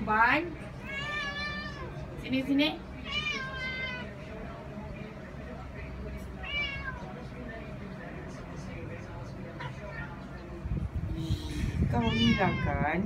Ban Sini-sini Kau hilangkan